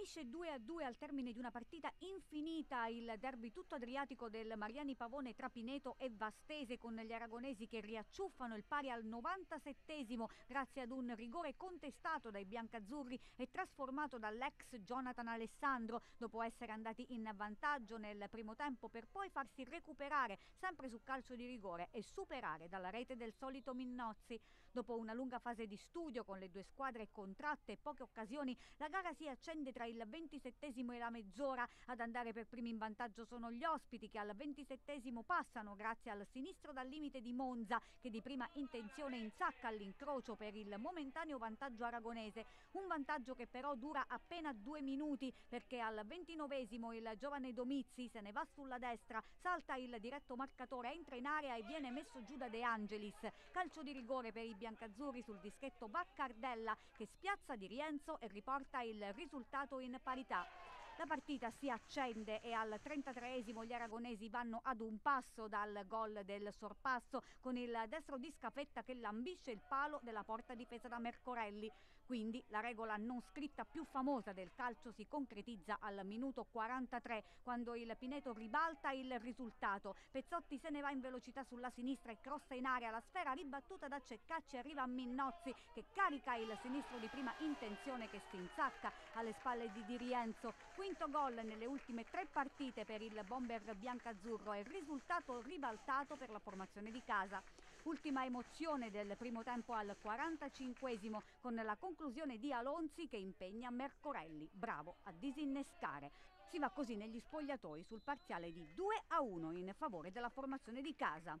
Finisce 2 a 2 al termine di una partita infinita il derby tutto adriatico del Mariani Pavone tra Pineto e Vastese con gli aragonesi che riacciuffano il pari al 97esimo grazie ad un rigore contestato dai biancazzurri e trasformato dall'ex Jonathan Alessandro dopo essere andati in vantaggio nel primo tempo per poi farsi recuperare sempre su calcio di rigore e superare dalla rete del solito Minnozzi. Dopo una lunga fase di studio con le due squadre contratte e poche occasioni, la gara si accende tra il ventisettesimo e la mezz'ora. Ad andare per primi in vantaggio sono gli ospiti che al ventisettesimo passano grazie al sinistro dal limite di Monza che di prima intenzione insacca all'incrocio per il momentaneo vantaggio aragonese. Un vantaggio che però dura appena due minuti perché al ventinovesimo il giovane Domizzi se ne va sulla destra, salta il diretto marcatore, entra in area e viene messo giù da De Angelis. Calcio di rigore per i biancazzurri sul dischetto Baccardella che spiazza di Rienzo e riporta il risultato in parità. La partita si accende e al 33esimo gli aragonesi vanno ad un passo dal gol del sorpasso con il destro di Scafetta che lambisce il palo della porta difesa da Mercorelli. Quindi la regola non scritta più famosa del calcio si concretizza al minuto 43 quando il Pineto ribalta il risultato. Pezzotti se ne va in velocità sulla sinistra e crossa in aria. La sfera ribattuta da Ceccacci arriva a Minnozzi che carica il sinistro di prima intenzione che si insacca alle spalle di Di Rienzo. Quinto gol nelle ultime tre partite per il bomber biancazzurro e risultato ribaltato per la formazione di casa. Ultima emozione del primo tempo al 45esimo con la conclusione di Alonzi che impegna Mercorelli, bravo a disinnescare. Si va così negli spogliatoi sul parziale di 2 a 1 in favore della formazione di casa.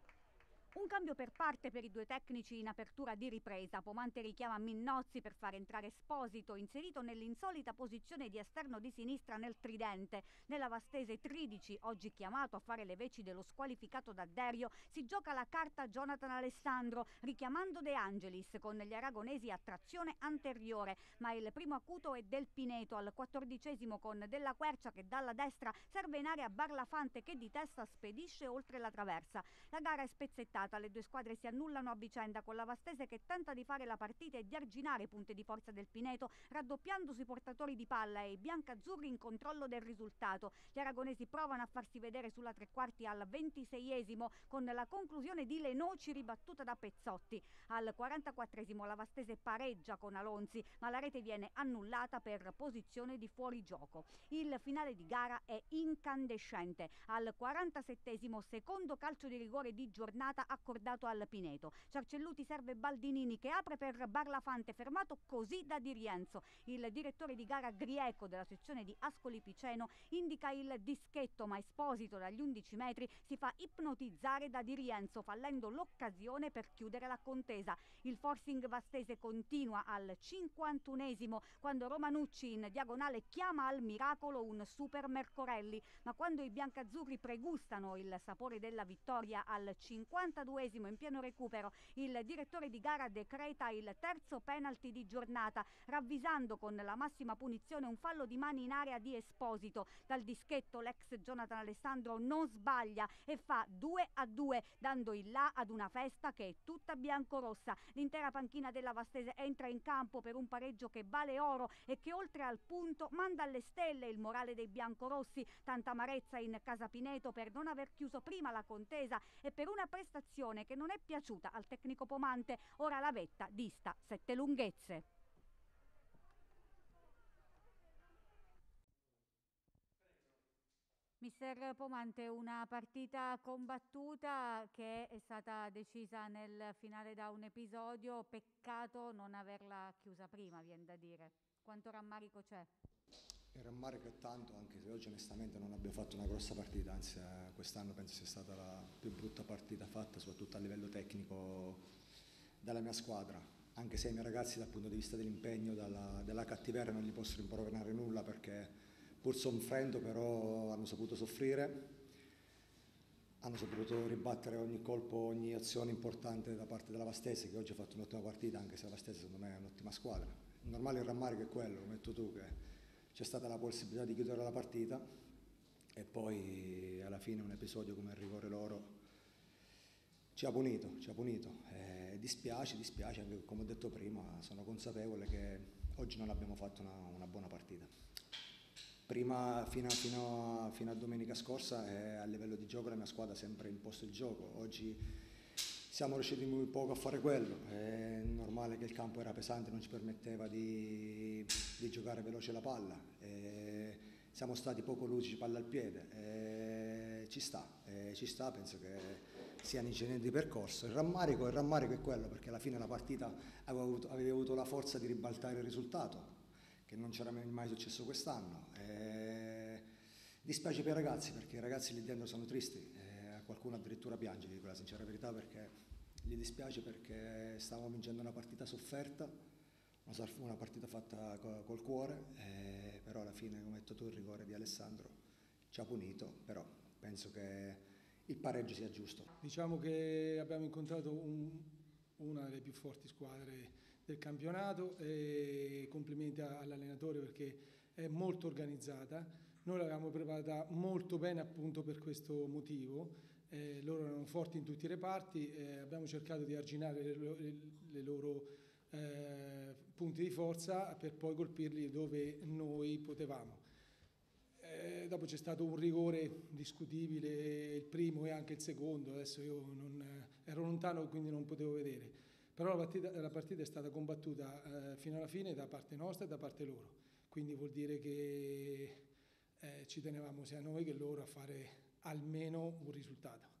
Un cambio per parte per i due tecnici in apertura di ripresa. Pomante richiama Minnozzi per far entrare Esposito, inserito nell'insolita posizione di esterno di sinistra nel tridente. Nella vastese 13, oggi chiamato a fare le veci dello squalificato da Derio, si gioca la carta Jonathan Alessandro, richiamando De Angelis con gli aragonesi a trazione anteriore. Ma il primo acuto è del Pineto al quattordicesimo con Della Quercia che dalla destra serve in area Barlafante che di testa spedisce oltre la traversa. La gara è spezzettata puntata le due squadre si annullano a vicenda con la Vastese che tenta di fare la partita e di arginare i punti di forza del Pineto, raddoppiando sui portatori di palla e i biancazzurri in controllo del risultato. Gli aragonesi provano a farsi vedere sulla tre quarti al ventiseiesimo con la conclusione di Lenoci ribattuta da Pezzotti. Al 44esimo la Vastese pareggia con Alonzi, ma la rete viene annullata per posizione di fuorigioco. Il finale di gara è incandescente. Al 47esimo secondo calcio di rigore di giornata accordato al Pineto. Ciarcelluti serve Baldinini che apre per Barlafante fermato così da Di Rienzo. Il direttore di gara Grieco della sezione di Ascoli Piceno indica il dischetto ma Esposito dagli 11 metri si fa ipnotizzare da Di Rienzo fallendo l'occasione per chiudere la contesa. Il forcing vastese continua al 51esimo quando Romanucci in diagonale chiama al miracolo un super Mercorelli ma quando i biancazzurri pregustano il sapore della vittoria al 50 42esimo in pieno recupero il direttore di gara decreta il terzo penalty di giornata, ravvisando con la massima punizione un fallo di mani in area di Esposito. Dal dischetto l'ex Jonathan Alessandro non sbaglia e fa 2 a 2, dando il là ad una festa che è tutta biancorossa. L'intera panchina della Vastese entra in campo per un pareggio che vale oro e che oltre al punto manda alle stelle il morale dei biancorossi. Tanta amarezza in Casa Pineto per non aver chiuso prima la contesa e per una prestazione prestazione che non è piaciuta al tecnico Pomante, ora la vetta dista sette lunghezze. Mister Pomante, una partita combattuta che è stata decisa nel finale da un episodio, peccato non averla chiusa prima, viene da dire. Quanto rammarico c'è? Il rammarico tanto, anche se oggi onestamente non abbiamo fatto una grossa partita, anzi eh, quest'anno penso sia stata la più brutta partita fatta, soprattutto a livello tecnico, dalla mia squadra. Anche se i miei ragazzi dal punto di vista dell'impegno, dalla, della cattiveria non gli posso rimproverare nulla perché pur soffrendo però hanno saputo soffrire, hanno saputo ribattere ogni colpo, ogni azione importante da parte della Vastese che oggi ha fatto un'ottima partita, anche se la Vastese secondo me è un'ottima squadra. Il normale il rammarico è quello, come hai detto tu, che c'è stata la possibilità di chiudere la partita e poi alla fine un episodio come il rigore loro ci ha punito, ci ha punito. Eh, dispiace, dispiace, anche come ho detto prima, sono consapevole che oggi non abbiamo fatto una, una buona partita. prima, fino, a, fino, a, fino a domenica scorsa eh, a livello di gioco la mia squadra ha sempre imposto il gioco. Oggi siamo riusciti poco a fare quello, è normale che il campo era pesante, non ci permetteva di, di giocare veloce la palla, e siamo stati poco lucici palla al piede, ci sta, ci sta, penso che siano incidenti di percorso. Il rammarico, il rammarico è quello perché alla fine la partita aveva avuto, aveva avuto la forza di ribaltare il risultato, che non c'era mai successo quest'anno. dispiace per i ragazzi perché i ragazzi lì dentro sono tristi qualcuno addirittura piange, dico la sincera verità, perché gli dispiace perché stavamo vincendo una partita sofferta, una partita fatta col cuore, eh, però alla fine, come hai detto tu, il rigore di Alessandro ci ha punito, però penso che il pareggio sia giusto. Diciamo che abbiamo incontrato un, una delle più forti squadre del campionato e complimenti all'allenatore perché è molto organizzata. Noi l'avevamo preparata molto bene appunto per questo motivo eh, loro erano forti in tutti i reparti, eh, abbiamo cercato di arginare le, le, le loro eh, punti di forza per poi colpirli dove noi potevamo. Eh, dopo c'è stato un rigore discutibile, il primo e anche il secondo, adesso io non, ero lontano quindi non potevo vedere, però la partita, la partita è stata combattuta eh, fino alla fine da parte nostra e da parte loro, quindi vuol dire che eh, ci tenevamo sia noi che loro a fare almeno un risultato.